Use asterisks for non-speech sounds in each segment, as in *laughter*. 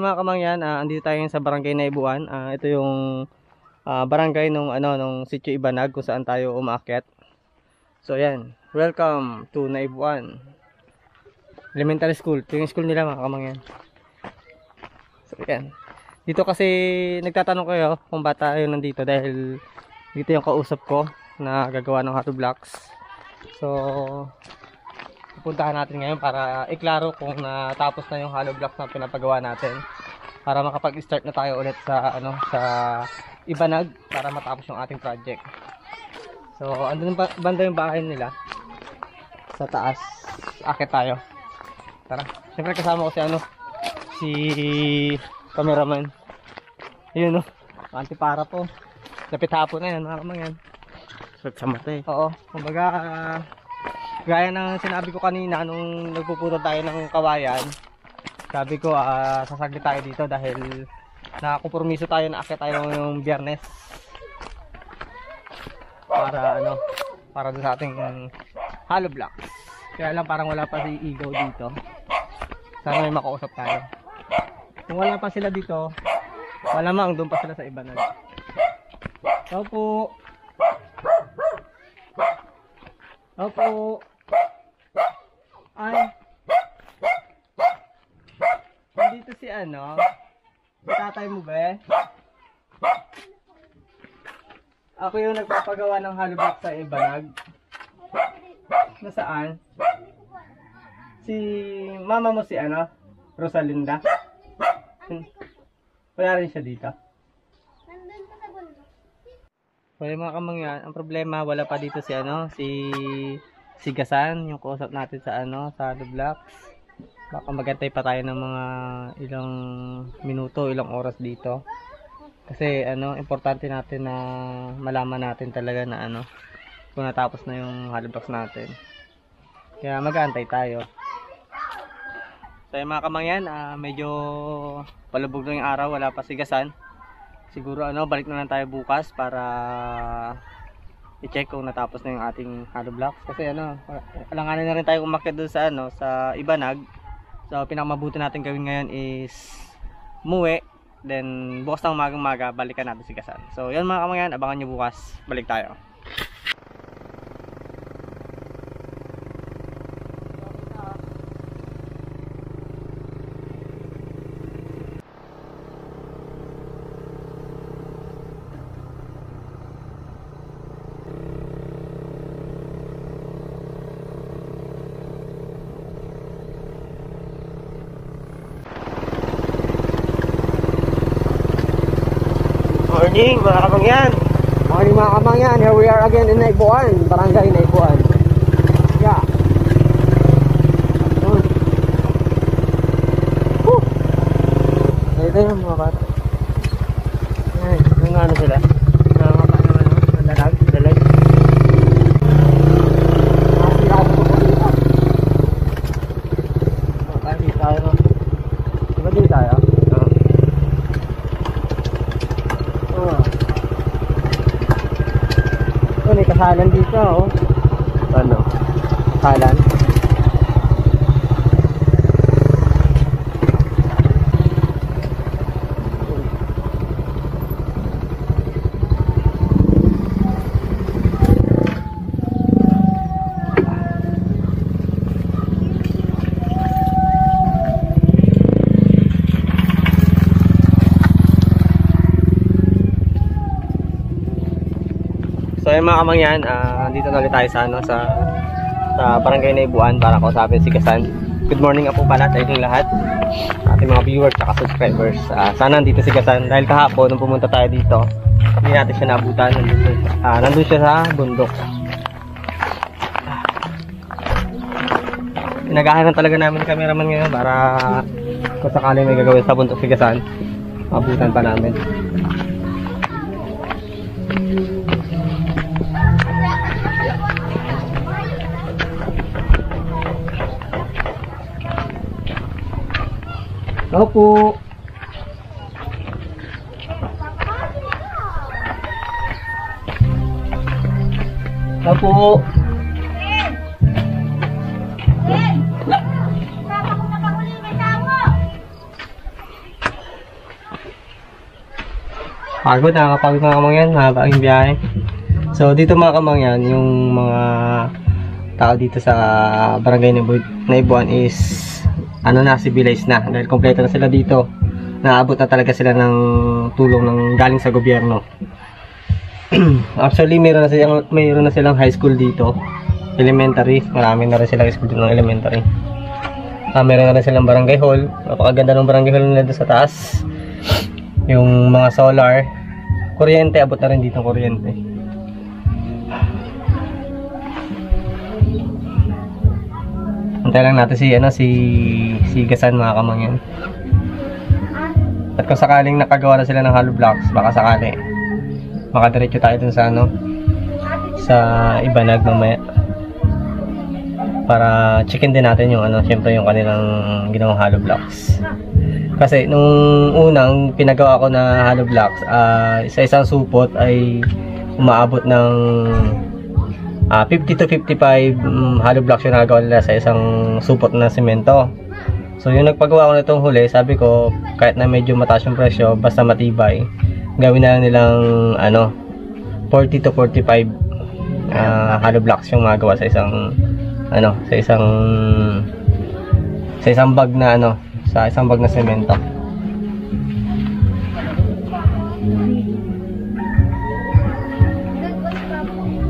mga kamangyan, ah, andito tayo sa barangay Naibuan. Ah, ito yung ah, barangay nung ano nung Sitio Ibanag kung saan tayo umaakyat. So yan, welcome to Naibuan. Elementary school. Ito yung school nila mga kamangyan. So yan. Dito kasi nagtatanong kayo kung ba't tayo nandito dahil dito yung kausap ko na gagawa ng hot blocks. So pupuntahan natin ngayon para iklaro kung natapos na yung hollow blocks na pinapagawa natin para makapag-start na tayo ulit sa ano sa Ibanag para matapos yung ating project. So, andun ba banda yung bahay nila sa taas. Akit tayo. Tara. Siyempre kasama ko si ano si cameraman. Yun no. Antipara po. Lapit hapon na yan mga kamangyan. Sa mata eh. Oo. Kumbaga, ah, gaya ng sinabi ko kanina nung nagpupunta tayo ng kawayan, sabi ko, ah, sasaglit tayo dito dahil nakakompromiso tayo na akit tayo yung biyernes. Para ano, para sa ating hollow blocks. Kaya lang parang wala pa si Eagle dito. Sana may makausap tayo. Kung wala pa sila dito, malamang doon pa sila sa iba na. Ciao po. Opo. Ay. Nandito si ano? Tatay mo ba? Ako yung nagpapagawa ng block sa Ibanag. Nasaan? Si mama mo si ano? Rosalinda? Wala rin siya dito. Wala mga kamangyan, ang problema wala pa dito si ano, si si Gasan, yung kausap natin sa ano, sa Blocks. Baka magantay pa tayo ng mga ilang minuto, ilang oras dito. Kasi ano, importante natin na malaman natin talaga na ano, kung natapos na yung blocks natin. Kaya mag-aantay tayo. So yung mga kamangyan, ah, medyo palubog na yung araw, wala pa si Gasan siguro ano balik na lang tayo bukas para i-check kung natapos na yung ating hollow blocks. Kasi ano alanganin na rin tayo umakyat doon sa ano sa Ibanag. So pinakamabuti natin gawin ngayon is muwi. Then bukas ng umagang maga balikan natin si Gasan. So yun mga kamangyan abangan nyo bukas. Balik tayo Morning mga kamangyan. Morning mga kamangyan, here we are again in Naibuan, barangay Naibuan. Yeah. Ito yung mga bata. Ay, yung ano sila? Mga bata naman, no? Ang dalag, dalag. Ah, sila ako pupunta. Oh, tayo dito tayo, no? Diba dito tayo? Oo. Oo. Oh, may kasalan dito, oh. Ano? Kasalan. So ayun mga kamangyan, ah, dito na ulit tayo sa ano sa sa barangay Naibuan para kausapin si Kasan. Good morning po pala sa inyong lahat. Ating mga viewers at subscribers. Ah, sana nandito si Kasan dahil kahapon nung pumunta tayo dito, hindi natin siya naabutan. Nandun, ah, nandun siya sa bundok. Pinagahan talaga namin ng cameraman ngayon para kung sakali may gagawin sa bundok si Kasan, mabutan pa namin. Opo. Opo. Pagod, nakakapagod mga kamangyan, mahaba yung biyahe. So, dito mga kamangyan, yung mga tao dito sa barangay na Ibuan is ano na, civilized na. Dahil kompleto na sila dito. Naabot na talaga sila ng tulong ng galing sa gobyerno. *clears throat* Actually, mayroon na silang, mayroon na silang high school dito. Elementary. Marami na rin silang school dito ng elementary. Ah, meron na rin silang barangay hall. Napakaganda ng barangay hall nila sa taas. Yung mga solar. Kuryente, abot na rin dito ang kuryente. Antay lang natin si ano si si Gasan mga kamangyan. At kung sakaling nakagawa na sila ng hollow blocks, baka sakali makadiretso tayo dun sa ano sa Ibanag mamaya para checkin din natin yung ano syempre yung kanilang ginawang hollow blocks kasi nung unang pinagawa ko na hollow blocks ah, sa isang supot ay umaabot ng ah, 50 to 55 mm, hollow blocks yung nagagawa nila sa isang supot na semento so yung nagpagawa ko nitong huli sabi ko kahit na medyo mataas yung presyo basta matibay gawin na lang nilang ano 40 to 45 ah, hollow blocks yung magawa sa isang ano sa isang sa isang bag na ano sa isang bag na semento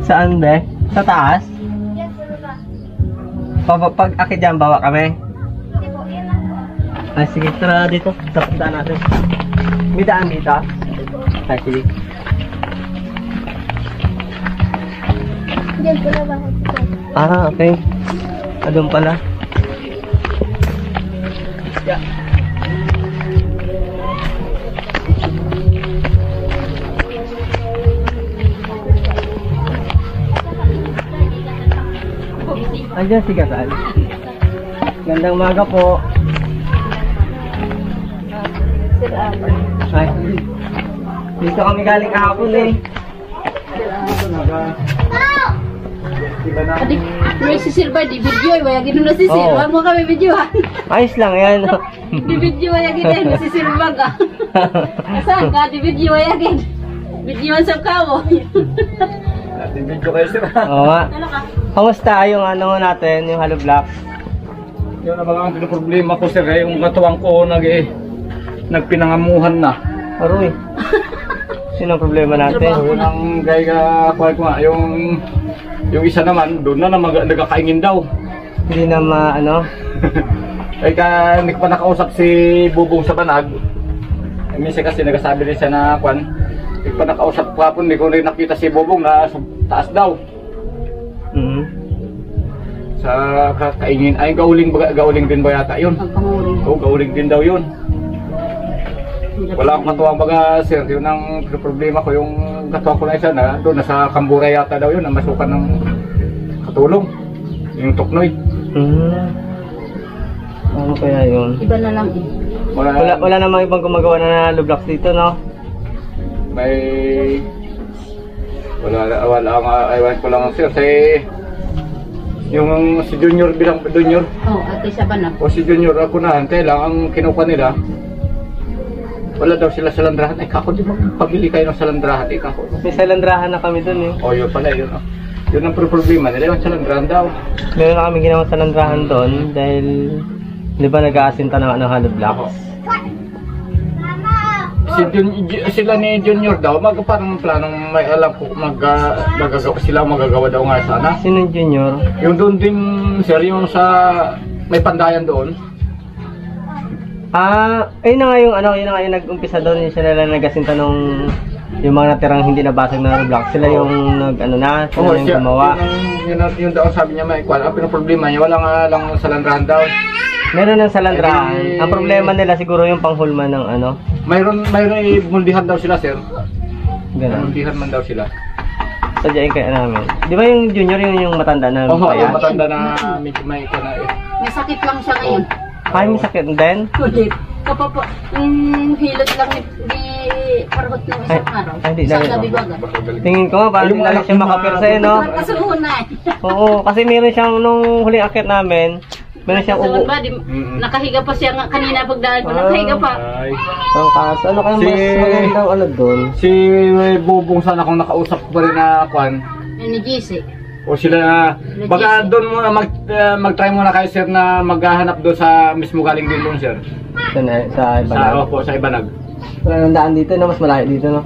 Saan be? Sa taas? Pag, pag akit dyan, bawa kami. Ay, sige, tara dito. Tapos daan natin. May daan dito. Ay, sige. Diyan pala bakit ito? Ah, okay. Ah, doon pala. Andiyan si Gasal. Gandang umaga po. Ay, dito kami galing kahapon eh. Adik, may si Sir ba? Di video ay waya gino na si Sir. Oo. Wag mo kami videohan. Ayos lang yan. Di video waya gino na si Sir baga. Saan ka? Di video waya gin. Videohan sa kawo. Video kayo sila. Oo. Ano ka? Kamusta yung ano natin, yung hollow blocks? Yun ang mga problema ko sir, eh, yung katuwang ko nag eh, nagpinangamuhan na. Aroy. *laughs* Sino ang problema natin? Yun ang gaya ko ko nga, yung yung isa naman, doon na, na mag, nagkakaingin daw. Hindi na ma, ano? *laughs* Ay ka, hindi ko pa nakausap si Bubong sa Banag. Eh, minsan kasi nagsasabi rin siya na, kwan, hindi ko pa nakausap ko hapon, hindi ko rin nakita si Bubong na sa taas daw. Mhm. Sa kakaingin, ay gauling, ba- gauling din ba yata yun? Ang panguling. Oo, gauling din daw yun. Wala akong katuwang baga sir, yun ang problema ko yung katuwang ko na isa na doon nasa Kambura yata daw yun na masukan ng katulong. Yung tuknoy. Mhm. Ano kaya yun? Iba na lang eh. Wala, Wala, wala namang ibang gumagawa na blocks dito, no? may wala wala ang aywan ko lang sir si yung si Junior bilang Junior Oh, ate sa ba na? o si Junior ako na hantay lang ang kinuha nila wala daw sila sa landrahan ay kako di magpabili kayo ng salandrahan eh kako May salandrahan na kami dun, eh. O yun pala, yun. oh. Yun ang pro- problema nila, yung salandrahan daw. Meron na kami ginawang salandrahan doon dahil di ba nag-aasinta na ng hollow blocks? Si Jun, Ju- sila ni Junior daw, mag parang planong may alam ko, mag, uh, magagawa, sila magagawa daw nga sana. Sino yung junior? Yung doon din, sir, yung sa may pandayan doon. Ah, ayun na nga yung ano, yun na nga yung nag-umpisa doon, yung sila lang nag-asinta nung yung mga natirang hindi nabasag na hollow blocks. Sila yung nag ano na, sila yung siya, gumawa. Yun, yun, ang- yun daw sabi niya may kwan. Ang problema niya, wala nga lang salandrahan daw. Meron ng salandrahan. Eh, Ang problema nila siguro yung panghulma ng ano. Mayroon, mayroon ibundihan daw sila, sir. Ganun. Ibundihan man daw sila. Sadyain kaya namin. Di ba yung junior yung, yung matanda na Oo, payat? yung matanda na may, may, may, eh. May sakit lang siya ngayon. Ay, may sakit din? Ulit. Kapapa, yung hilot lang ni, ni parhot ng isang araw. ay, di Isang na- gabi baga. Tingin ko parang Yung hindi anak siya makapirsa eh, no? Parang kasuhunay. Oo, kasi meron siyang nung huling akit namin, Meron siyang Sa ubo. ba, di, Mm-mm. nakahiga pa siya nga kanina pagdaan ko. Ah. Nakahiga pa. Ay. Ang kaso, ano kaya mas Si- magandang ano doon? Si Bubong sana kung nakausap ko pa rin na kwan. Yan ni JC. O sila, baka doon muna mag, uh, mag-try muna kayo sir na maghahanap doon sa mismo galing din doon sir. Sa, na- sa Sa, Ibanag. opo, sa Ibanag. Wala nang daan dito na mas malayo dito, no?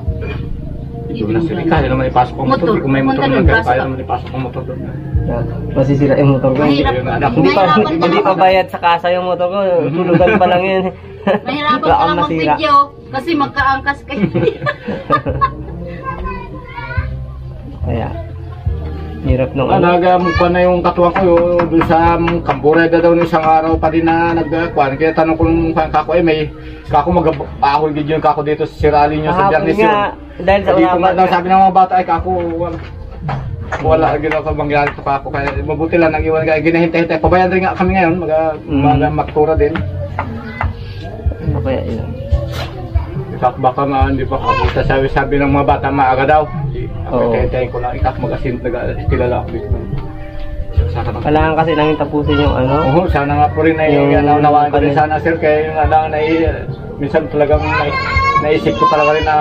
Doon na sir, kaya naman ipasok ang motor. Motor. Kung may motor na kaya kaya naman ipasok ang motor doon. Na, masisira yung motor ko. Mahirap. Yun. Hindi pa, hindi pa bayad sa kasa yung motor ko. Tulugan pa lang yun. *laughs* Mahirapan ka lang mag-video kasi magkaangkas kayo. *laughs* Kaya, hirap nung Ah, ano. nagamukha na yung katuwa ko yung doon sa um, Camboreda daw ng isang araw pa din na nagkuhan. Kaya tanong ko nung kako eh may kako mag-ahol video yung kako dito sa Sirali nyo sa nga, yun. Dahil sa Dito nga daw sabi ng mga bata ay kako wala. Wala ginawa ka mangyari sa kako kaya mabuti lang nag-iwan kaya ginahintay-hintay. Pabayan rin nga kami ngayon mag Mm. mag maktura din. Ano kaya yun? Baka, baka ma, hindi pa ako sabi sabi ng mga bata maaga daw. Tayo ko lang ikak mag-asin nag-kilala ako dito. Na Kailangan kasi namin tapusin yung ano. Oo, sana nga po rin na yung Yung- ano, ko rin sana sir kaya yung ano, nai, minsan talagang nai, naisip ko talaga rin na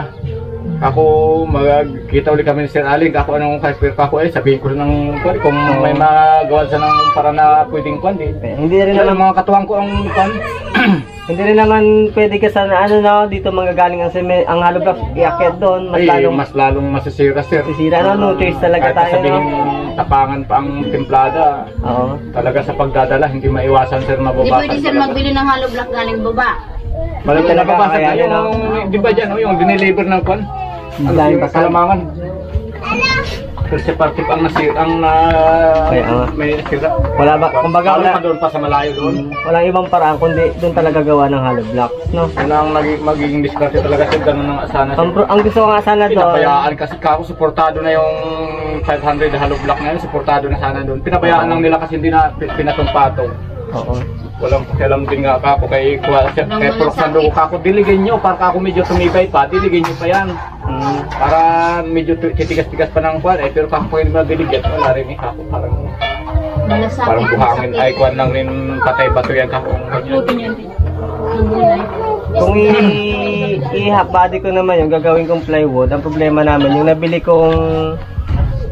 ako magkita ulit kami ni Sir Aling ako anong kaya ako eh sabihin ko rin ng kung, kung may magawa sa ng para na pwedeng kwan. Eh, hindi rin Kaya naman mga katuwang ko ang kwan. *clears throat* hindi rin naman pwede ka sa ano no, dito manggagaling ang seme, ang hollow blocks iakyat doon, mas Ay, lalong mas lalong masisira sir. sisira no, no choice talaga Kahit tayo sabihin no. tapangan pa ang templada. Oo. Talaga sa pagdadala, hindi maiwasan sir mababasa. pwede sir magbili ng hollow block galing baba. Malamang Talaga, nababasa tayo yung, di ba dyan, oh, yung dineliver ng kwan? Dahil yung pa- kalamangan? Kasi partip ang nasir, ang na, Kaya nga. may sira. Wala ba, kumbaga Lalo wala, pa doon pa sa malayo doon. walang ibang paraan kundi doon talaga gawa ng hollow blocks, no? Yun ang naging, magiging diskarte talaga siya, ganun ang sana Ang, siya. pro- ang gusto ko nga sana doon, Pinabayaan kasi kako, supportado na yung 500 hollow block na yun, supportado na sana doon. Pinabayaan lang nila kasi hindi na pi- pinatumpato. oo. Walang pakialam din nga kako kay Puroksan malasakit. ko kako, diligin nyo para kako medyo tumibay pa, diligin nyo pa yan. Para medyo titigas-tigas pa ng kwan eh, pero kako pwede madiligyan, wala rin eh kako, parang Malasakit. parang buhangin ay kwan lang rin patay bato yan. Luto niyan. Ang gulay. Kung i-half body ko naman yung gagawin kong plywood, ang problema namin, yung nabili kong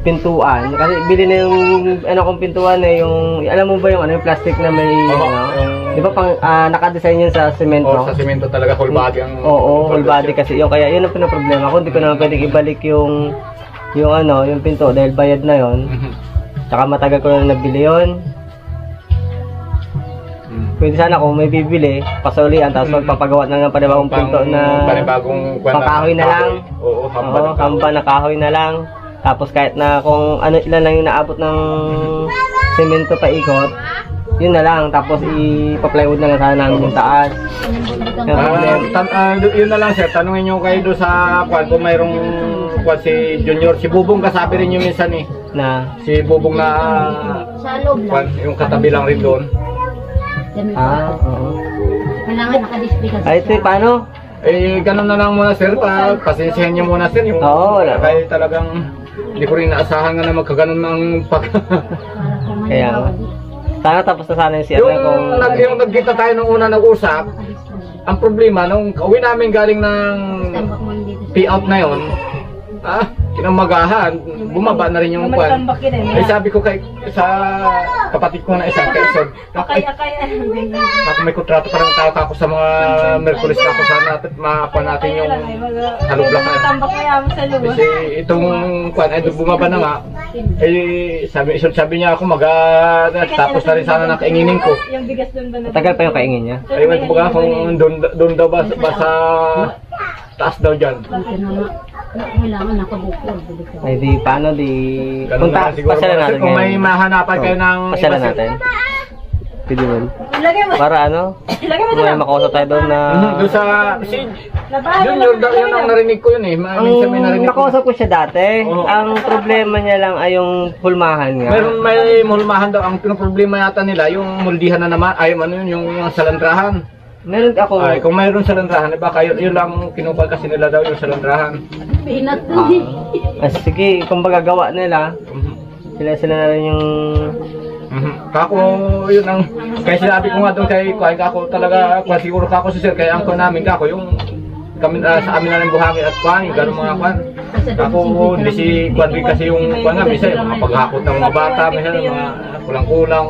pintuan, kasi bili na yung, ano kong pintuan eh, yung, alam mo ba yung ano, yung plastic na may, Oo, ano, yung- di ba pang, ah, nakadesign yun sa semento? sa simento talaga whole body ang Oo, whole body kasi yun, kaya yun ang pinaproblema ko, hindi ko naman pwedeng ibalik yung, yung ano, yung pinto, dahil bayad na yon Mhm. tsaka matagal ko na nabili yon Mm. Pwede sana kung may bibili, pasaulian, tapos Mm. magpapagawa na ng panibagong pinto na panibagong kwan pangkahoy na lang. Oo, hamba Oo, hamba na kahoy na lang. Tapos kahit na kung ano ilan lang yung naabot ng semento pa ikot, yun na lang. Tapos ipa-plywood na lang sana namin yung taas. Tan- ah, do- yun na lang sir, tanungin nyo kayo doon sa kwan kung mayroong kwan si Junior, si Bubong kasabi rin nyo minsan eh. Na, Si Bubong na Sa loob lang. kwan, yung katabi lang rin doon. Ah, oo. Kailangan nakadisplay ka. Ay, ito eh, paano? Eh, ganun na lang muna sir, pa, pasensyahan nyo muna sir. Yung, Oo, wala. Kaya talagang, hindi ko rin naasahan nga na magkaganon ng pag... *laughs* Kaya nga. Sana tapos na sana yung CR yung, kung... nag, yung nagkita tayo nung una nag-usap, ang problema, nung uwi namin galing ng payout na yon, ah, kinamagahan, bumaba na rin yung kwan. Eh sabi ko kay sa kapatid ko na isa, kay Sod, Akay, akay, ako may kontrato pa rin tayo ako sa mga Merkulis na ako sana at makakuha natin yung halubla ka. Tambak na yaman sa loob. Kasi itong kwan, eh, bumaba na nga, eh, sabi, Sod, sabi niya ako mag ah, tapos na rin sana nakainginin ko. Yung bigas doon ba na? Tagal pa yung kaingin niya. Ay, may kumbaga kung doon, doon daw ba, ba sa taas daw dyan. Kailangan nakabukod. Ay, di, paano, di... Punta, pasyalan natin kung may mahanapan kayo Oo, ng Pasyalan natin. Pwede mo. Ilagay mo. Para ano, Ilagay mo may doon. makausap tayo doon na... Mhm, Doon sa, lang. daw, yun ang narinig ko yun eh. Minsan may Ang narinig ko. nakausap ko siya dati, ang problema niya lang ay yung pulmahan nga. Meron may mulmahan daw. Ang problema yata nila, yung muldihan na naman, ay ano yun, yung, yung salandrahan. Meron ako, Ay, kung mayroon salandrahan, eh, baka yun, yun lang kinupal kasi nila daw yung salandrahan. Pinat to ah, ah, sige, kung gawa nila, Mhm. sila sila na rin yung Mhm. Kako, yun ang, kaya sinabi ko nga doon kay Kuya, kako talaga, kuya siguro kako si sir, kaya ang kuya namin kako, yung kami ah, sa amin na ng buhangin at kuya, yung ganun mga kuya. Ako, hindi si din kasi yung kuya nga, minsan yung mga paghakot ng mga bata, minsan yung mga kulang-kulang.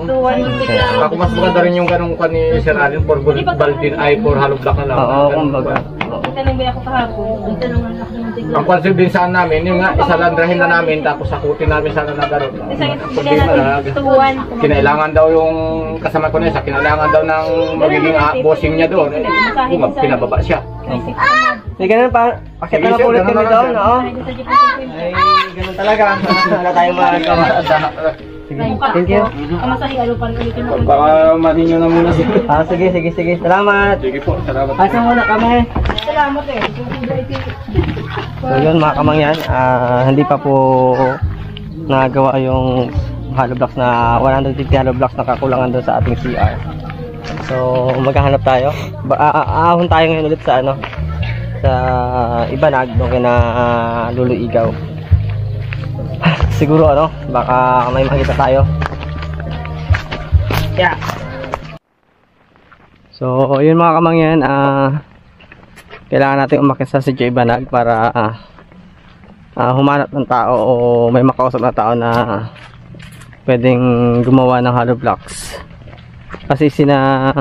Ako mas maganda rin yung ganung kuya ni Sir Alin for baldin ay for hollow block na lang. Oo, kumbaga. Tanong ba ako kahapon? Ang concept din saan namin, yung nga, isalandrahin na namin, tapos sakutin namin sana na gano'n. Na, tuwan. kinailangan daw yung kasama ko na isa, kinailangan daw ng magiging ah, bossing niya doon. Bumab, pinababa siya. Hindi ganun pa. Pakita na po ulit kami doon, oo. Ay, ganun talaga. Wala tayong magagawa. Sige, thank you. Ang masahi, pa rin ulit Baka maninyo na muna. Ah, sige, sige, sige. Salamat. Sige po, salamat. Asa muna kami. Salamat eh. So yun mga kamangyan, ah, hindi pa po nagawa yung hollow blocks na 150 hollow blocks na kakulangan doon sa ating CR. So maghahanap tayo. Ba ah, ah, ahon tayo ngayon ulit sa ano sa Ibanag doon kina uh, Lulu Igaw. *laughs* Siguro ano, baka may makita tayo. Yeah. So, yun mga kamangyan, ah kailangan natin umakyat sa si J Banag para ah, ah, humanap ng tao o may makausap na tao na pwedeng gumawa ng hollow blocks kasi sina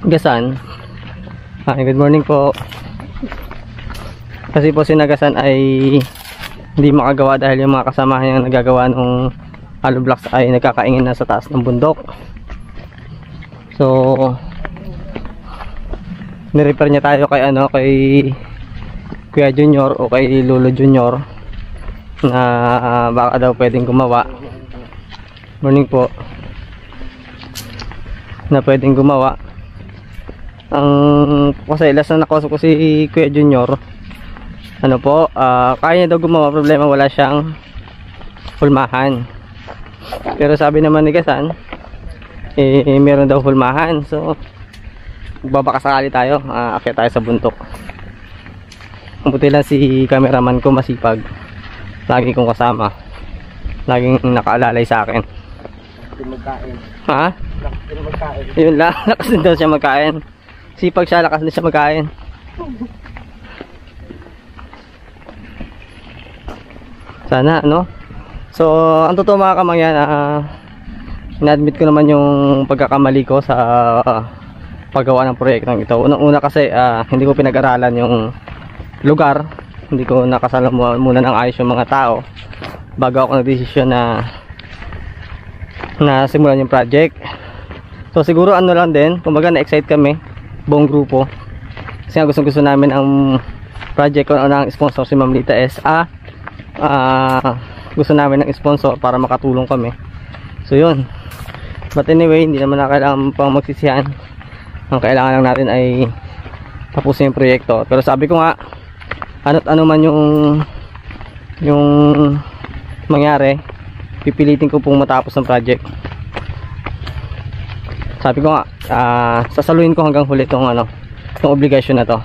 Gasan Hi, good morning po. Kasi po sinagasan ay hindi makagawa dahil yung mga kasama niya nagagawa ng hollow blocks ay nagkakaingin na sa taas ng bundok. So nirepair niya tayo kay ano kay Kuya Junior o kay Lolo Junior na ah, baka daw pwedeng gumawa. Morning po. Na pwedeng gumawa ang kasi last na nakausap ko si Kuya Junior. Ano po ah, kaya niya daw gumawa problema wala siyang hulmahan. Pero sabi naman ni Gasan eh meron daw hulmahan. So babakasakali tayo uh, akyat tayo sa buntok buti lang si cameraman ko masipag. Lagi kong kasama. Laging nakaalalay sa akin. Ha? yun lang *laughs* lakas din daw siya magkain sipag siya lakas din siya magkain sana ano so ang totoo mga kamangyan ah in-admit ko naman yung pagkakamali ko sa ah, paggawa ng proyektong ito. Unang-una kasi ah, hindi ko pinag-aralan yung lugar. Hindi ko nakasala mu- muna ng ayos yung mga tao bago ako nagdesisyon na na simulan yung project. So siguro ano lang din, kumbaga na-excite kami, buong grupo. Kasi nga gusto gusto namin ang project ko ang sponsor si Ma'am Lita S.A. Ah, gusto namin ng sponsor para makatulong kami. So yun. But anyway, hindi naman na kailangan pang magsisihan ang kailangan lang natin ay tapusin yung proyekto pero sabi ko nga ano't ano man yung yung mangyari pipilitin ko pong matapos ng project sabi ko nga ah, sasaluhin ko hanggang huli itong ano itong obligasyon na to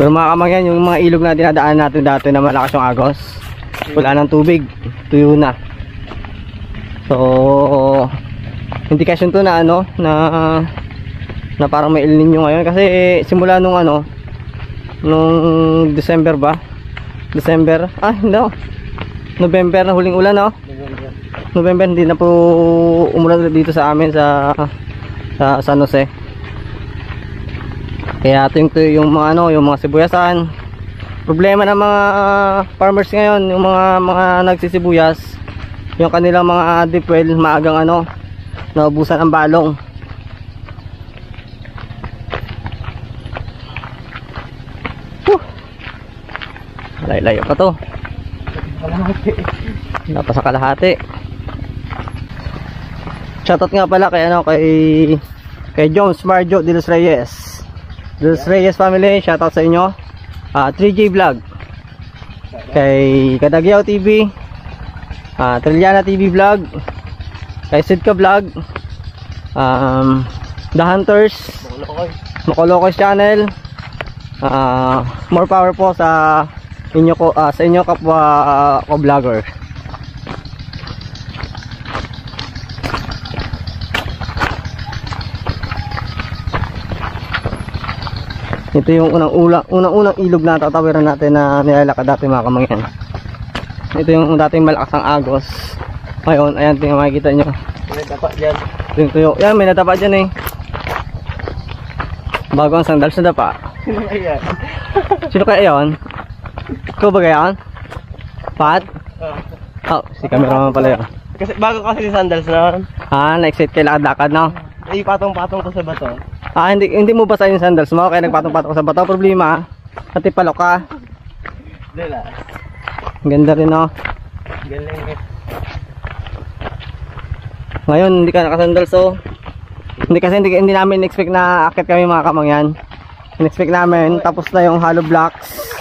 pero mga kamangyan yung mga ilog na dinadaan natin dati na malakas yung agos wala ng tubig tuyo na So indication to na ano na na parang may El Nino ngayon kasi simula nung ano nung December ba? December. Ah, hindi. oh. November na huling ulan, no? November hindi na po umulan ulit dito sa amin sa sa San Jose. Kaya ito yung, yung mga ano, yung mga sibuyasan. Problema ng mga farmers ngayon, yung mga mga nagsisibuyas, yung kanilang mga deep well maagang ano naubusan ang balong Whew. layo-layo pa to napasa kalahati. Shoutout nga pala kay ano kay kay Jones Marjo de los Reyes. De los Reyes family shoutout sa inyo. Ah, 3J Vlog. Kay Kadagyaw TV ah Trilliana TV Vlog. Kay Sidka Vlog. Um, The Hunters. Makolokoys Channel. Ah, more power po sa inyo ko ah, sa inyo kapwa ah, ko vlogger. Ito yung unang ulang unang unang ilog na tatawiran natin na nilalakad dati mga kamangyan. Ito yung dating malakas ang agos. Ngayon, ayan tingnan makikita nyo. May dapat dyan. Ito yung tuyo. Yan, may natapa dyan eh. Bago ang sandals na dapa. Sino kaya? Sino kaya yun? *laughs* Ikaw ba kaya? Pat? Oh, si cameraman pala yun. Kasi bago kasi si sandals na. Ah, na-excite kayo lakad-lakad, no? Ay, patong-patong ko sa bato. Ah, hindi, hindi mo basa yung sandals mo, kaya nagpatong-patong ka sa bato. Problema, pati palok ka. Dila. Ang Ganda rin, no? Galing. Ngayon, hindi ka nakasandals, so... Hindi kasi hindi, hindi namin expect na akit kami mga kamangyan. In-expect namin, tapos na yung hollow blocks.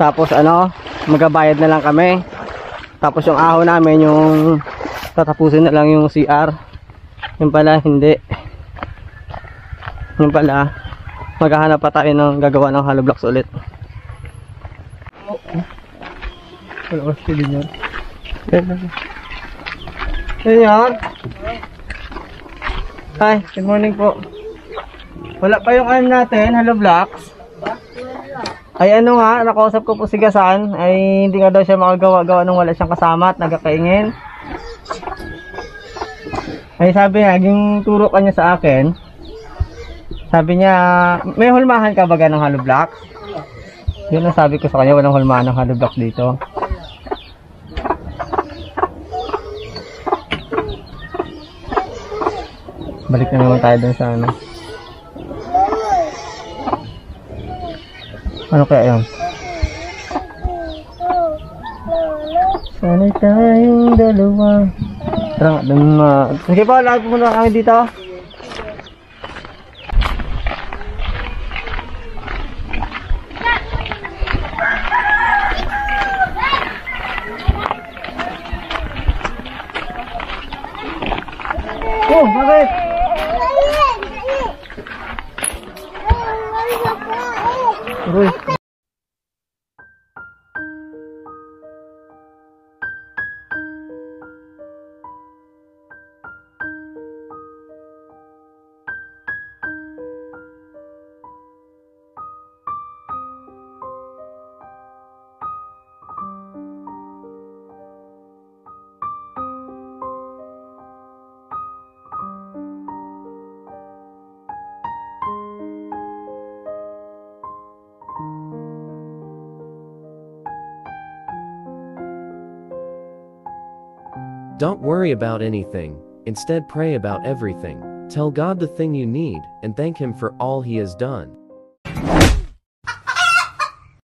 Tapos ano, magabayad na lang kami. Tapos yung aho namin, yung tatapusin na lang yung CR. Yung pala, hindi. Yung pala, maghahanap pa tayo ng gagawa ng hollow blocks ulit. Wala ko sila niyan. Yan yan. Hi, good morning po. Wala pa yung ano natin, hello blocks. Ay ano nga, nakausap ko po si Gasan, ay hindi nga daw siya makagawa-gawa nung wala siyang kasama at nagkakaingin. Ay sabi niya, naging turo ka niya sa akin. Sabi niya, may hulmahan ka ba ng hollow blocks? Yun ang sabi ko sa kanya, walang hulmahan ng hollow blocks dito. Balik na naman tayo dun sa ano. Ano kaya yun? Sana'y tayong dalawa. Tara nga, dun ma... Sige po, lahat pumunta kami dito. Oh, bakit? Aroy. Don't worry about anything, instead, pray about everything. Tell God the thing you need, and thank Him for all He has done.